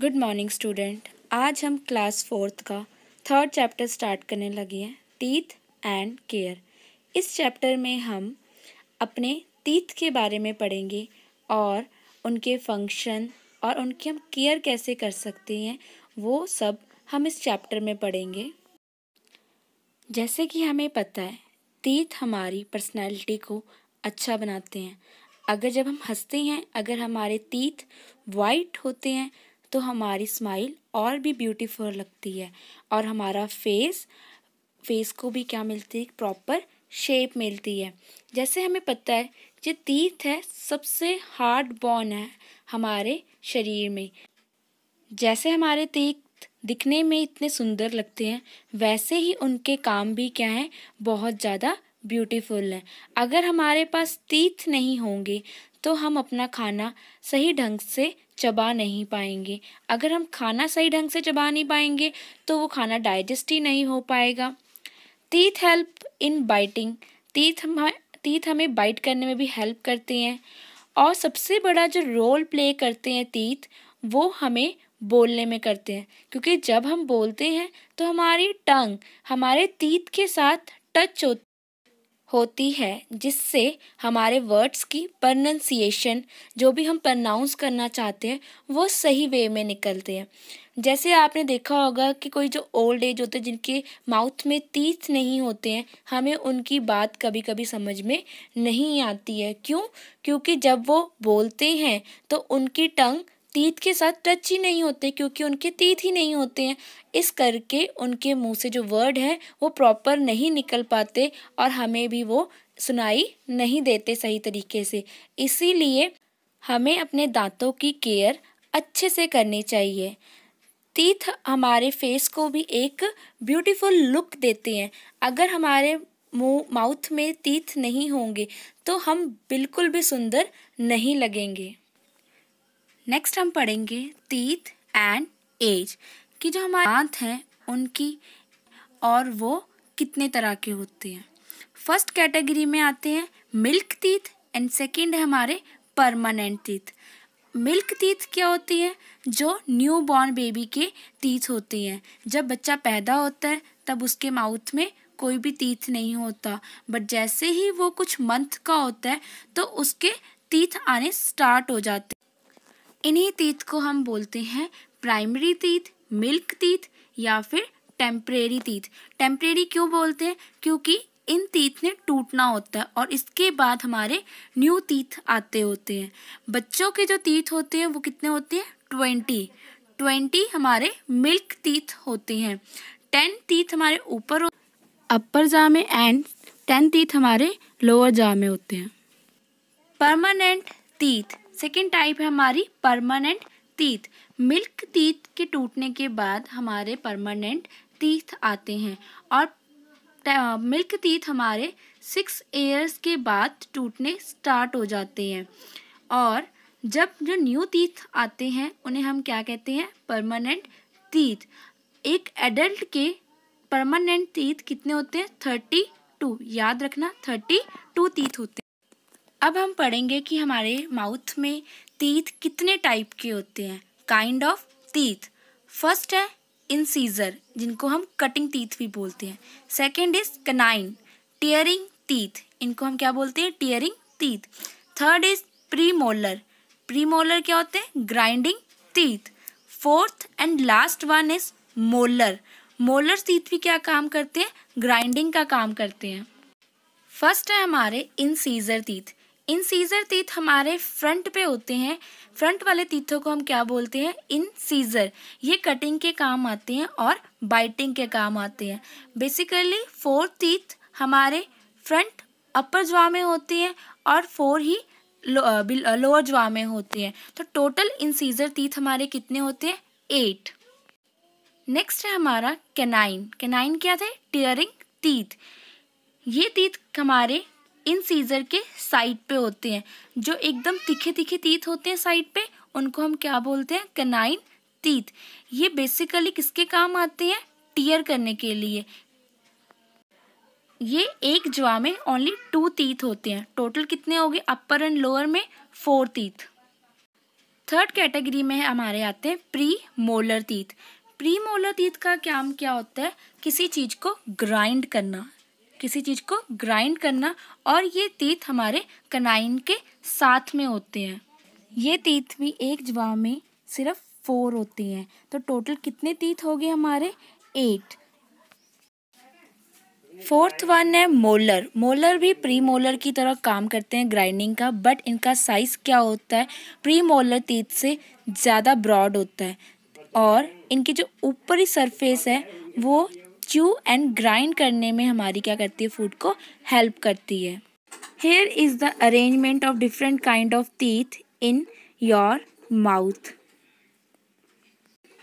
Good morning student आज हम class fourth का थर्ड चैप्टर स्टार्ट करने लगे हैं टीथ एंड केयर इस चैप्टर में हम अपने टीथ के बारे में पढ़ेंगे और उनके फ़ंक्शन और उनकी हम केयर कैसे कर सकते हैं, वो सब हम इस चैप्टर में पढ़ेंगे। जैसे कि हमें पता है टीथ हमारी पर्सनैलिटी को अच्छा बनाते हैं। अगर जब हम हँसते हैं, अगर हमारे तीत वाइट होते हैं तो हमारी स्माइल और भी ब्यूटीफुल लगती है। और हमारा फेस फेस को भी क्या मिलती है? प्रॉपर शेप मिलती है। जैसे हमें पता है जो तीर्थ है, सबसे हार्ड बॉन है हमारे शरीर में। जैसे हमारे तीर्थ दिखने में इतने सुंदर लगते हैं, वैसे ही उनके काम भी क्या हैं? बहुत ज़्यादा ब्यूटीफुल हैं। अगर हमारे पास तीथ नहीं होंगे तो हम अपना खाना सही ढंग से चबा नहीं पाएँगे। अगर हम खाना सही ढंग से चबा नहीं पाएँगे तो वो खाना डाइजेस्ट ही नहीं हो पाएगा। Teeth help in biting teeth हम टीथ हमें बाइट करने में भी हेल्प करते हैं। और सबसे बड़ा जो रोल प्ले करते हैं टीथ वो हमें बोलने में करते हैं। क्योंकि जब हम बोलते हैं तो हमारी टंग हमारे टीथ के साथ टच होती होती है, जिससे हमारे वर्ड्स की प्रनंसिएशन जो भी हम प्रनाउंस करना चाहते हैं, वो सही वे में निकलते हैं। जैसे आपने देखा होगा कि कोई जो ओल्ड एज होते हैं, जिनके माउथ में तीथ नहीं होते हैं, हमें उनकी बात कभी कभी समझ में नहीं आती है। क्यों? क्योंकि जब वो बोलते हैं तो उनकी टंग तीत के साथ टच ही नहीं होते, क्योंकि उनके तीत ही नहीं होते हैं। इस करके उनके मुँह से जो वर्ड है, वो प्रॉपर नहीं निकल पाते और हमें भी वो सुनाई नहीं देते सही तरीके से। इसीलिए हमें अपने दांतों की केयर अच्छे से करनी चाहिए। तीथ हमारे फेस को भी एक ब्यूटीफुल लुक देते हैं। अगर हमारे मुँह माउथ में तीथ नहीं होंगे तो हम बिल्कुल भी सुंदर नहीं लगेंगे। नेक्स्ट हम पढ़ेंगे तीत एंड एज कि जो हमारे दांत हैं, उनकी और वो कितने तरह के होते हैं। फ़र्स्ट कैटेगरी में आते हैं मिल्क टीथ एंड सेकंड है हमारे परमानेंट टीथ मिल्क टीथ क्या होती है? जो न्यू बॉर्न बेबी के टीथ होती हैं। जब बच्चा पैदा होता है, तब उसके माउथ में कोई भी टीथ नहीं होता। बट जैसे ही वो कुछ मंथ का होता है तो उसके टीथ आने स्टार्ट हो जाते इन्हीं तीत को हम बोलते हैं प्राइमरी तीत, मिल्क तीत या फिर टेम्परेरी तीत। टेम्परेरी क्यों बोलते हैं? क्योंकि इन तीत ने टूटना होता है और इसके बाद हमारे न्यू तीत आते होते हैं। बच्चों के जो तीत होते हैं, वो कितने होते हैं? ट्वेंटी। ट्वेंटी हमारे मिल्क तीत होते हैं। टेन तीत हमारे ऊपर अपर जा में एंड, टेन तीत हमारे लोअर जा में होते हैं। परमानेंट तीत। सेकेंड टाइप है हमारी परमानेंट तीत मिल्क तीत के टूटने के बाद हमारे परमानेंट तीथ आते हैं और मिल्क तीथ हमारे सिक्स ईयर्स के बाद टूटने स्टार्ट हो जाते हैं। और जब जो न्यू तीथ आते हैं, उन्हें हम क्या कहते हैं? परमानेंट तीथ एक एडल्ट के परमानेंट तीथ कितने होते हैं? थर्टी टू याद रखना थर्टी टू तीथ होते हैं। अब हम पढ़ेंगे कि हमारे माउथ में टीथ कितने टाइप के होते हैं? काइंड ऑफ़ टीथ फ़र्स्ट है इन सीजर जिनको हम कटिंग टीथ भी बोलते हैं. Second is canine tearing teeth इनको हम क्या बोलते हैं? Tearing teeth third is pre molar pre molar क्या होते हैं? Grinding teeth fourth and last one is molar molar teeth भी क्या काम करते हैं? ग्राइंडिंग का काम करते हैं. फ़र्स्ट है हमारे incisor teeth incisor teeth हमारे फ्रंट पे होते हैं। फ्रंट वाले तीथों को हम क्या बोलते हैं? इन सीजर। ये कटिंग के काम आते हैं और बाइटिंग के काम आते हैं। बेसिकली फोर तीथ हमारे फ्रंट अपर जवा में होते हैं और फोर ही लोअर जवा में होते हैं। तो टोटल इन सीजर तीथ हमारे कितने होते हैं? एट। नेक्स्ट है हमारा कैनाइन। कैनाइन क्या थे? टीयरिंग तीथ ये तीत हमारे इन सीजर के साइड पे होते हैं, जो एकदम तीखे तीखे तीत होते हैं साइड पे, उनको हम क्या बोलते हैं? कनाइन तीत। ये बेसिकली किसके काम आते हैं? टीयर करने के लिए। ये एक जवा में ओनली टू तीत होते हैं। टोटल कितने हो गए? अपर एंड लोअर में फोर तीत। थर्ड कैटेगरी में हमारे आते हैं pre molar teeth. Pre molar teeth का काम क्या होता है? किसी चीज़ को ग्राइंड करना। किसी चीज़ को ग्राइंड करना और ये तीत हमारे कनाइन के साथ में होते हैं। ये तीत भी एक जवाब में सिर्फ़ फोर होती हैं। तो टोटल कितने तीत हो गए हमारे? एट फोर्थ वन है मोलर मोलर भी प्री मोलर की तरह काम करते हैं ग्राइंडिंग का बट इनका साइज़ क्या होता है? प्री मोलर तीत से ज़्यादा ब्रॉड होता है। और इनकी जो ऊपरी सरफेस है, वो च्यू एंड ग्राइंड करने में हमारी क्या करती है फ़ूड को हेल्प करती है। Here is the arrangement of different kind of teeth in your mouth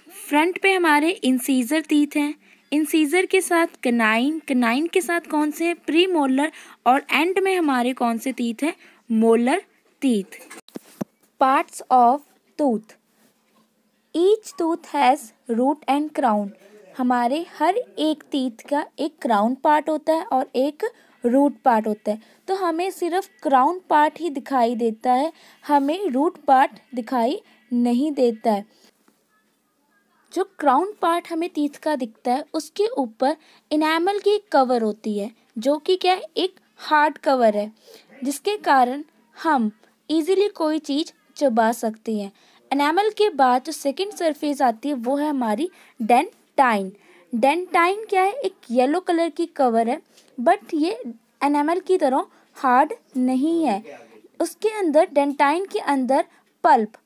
front पे हमारे इंसीजर टीथ हैं। इंसीजर के साथ कनाइन कनाइन के साथ कौन से हैं? प्री मोलर और एंड में हमारे कौन से टीथ हैं? Molar teeth parts of tooth each tooth has root and crown हमारे हर एक टीथ का एक क्राउन पार्ट होता है और एक रूट पार्ट होता है। तो हमें सिर्फ़ क्राउन पार्ट ही दिखाई देता है, हमें रूट पार्ट दिखाई नहीं देता है। जो क्राउन पार्ट हमें तीत का दिखता है, उसके ऊपर इनामल की कवर होती है, जो कि क्या है? एक हार्ड कवर है, जिसके कारण हम इजीली कोई चीज़ चबा सकते हैं। एनामल के बाद जो सेकंड सरफेस आती है, वो है हमारी डेंटाइन। डेंटाइन क्या है? एक येलो कलर की कवर है बट ये एनामल की तरह हार्ड नहीं है। उसके अंदर, डेंटाइन के अंदर पल्प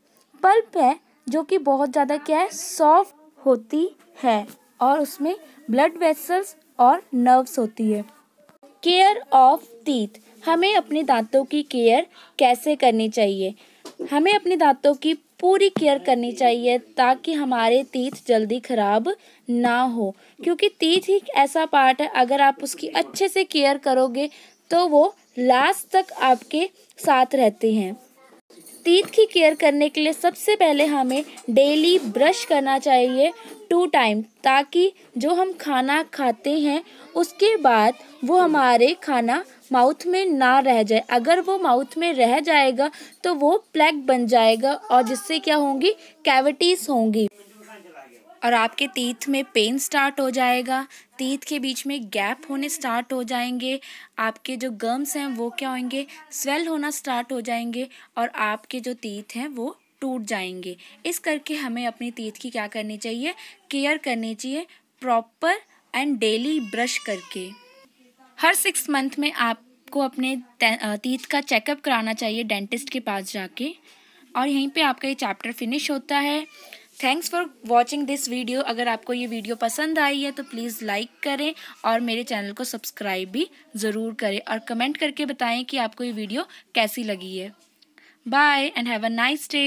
पल्प है जो कि बहुत ज़्यादा क्या है? सॉफ्ट होती है और उसमें ब्लड वेसल्स और नर्व्स होती है। केयर ऑफ़ टीथ हमें अपने दांतों की केयर कैसे करनी चाहिए? हमें अपने दांतों की पूरी केयर करनी चाहिए ताकि हमारे तीथ जल्दी ख़राब ना हो। क्योंकि तीथ ही ऐसा पार्ट है, अगर आप उसकी अच्छे से केयर करोगे तो वो लास्ट तक आपके साथ रहते हैं। टीथ की केयर करने के लिए सबसे पहले हमें डेली ब्रश करना चाहिए टू टाइम, ताकि जो हम खाना खाते हैं, उसके बाद वो हमारे खाना माउथ में ना रह जाए। अगर वो माउथ में रह जाएगा तो वो प्लैक बन जाएगा और जिससे क्या होंगी? कैविटीज़ होंगी। और आपके टीथ में पेन स्टार्ट हो जाएगा। टीथ के बीच में गैप होने स्टार्ट हो जाएँगे। आपके जो गम्स हैं, वो क्या होंगे? स्वेल होना स्टार्ट हो जाएँगे और आपके जो टीथ हैं, वो टूट जाएँगे। इस करके हमें अपनी टीथ की क्या करनी चाहिए? केयर करनी चाहिए प्रॉपर एंड डेली ब्रश करके। हर सिक्स मंथ में आपको अपने टीथ का चेकअप कराना चाहिए डेंटिस्ट के पास जाके। और यहीं पे आपका ये चैप्टर फिनिश होता है। Thanks for watching this video अगर आपको ये वीडियो पसंद आई है तो प्लीज़ लाइक करें और मेरे चैनल को सब्सक्राइब भी ज़रूर करें और कमेंट करके बताएँ कि आपको ये वीडियो कैसी लगी है। Bye and have a nice day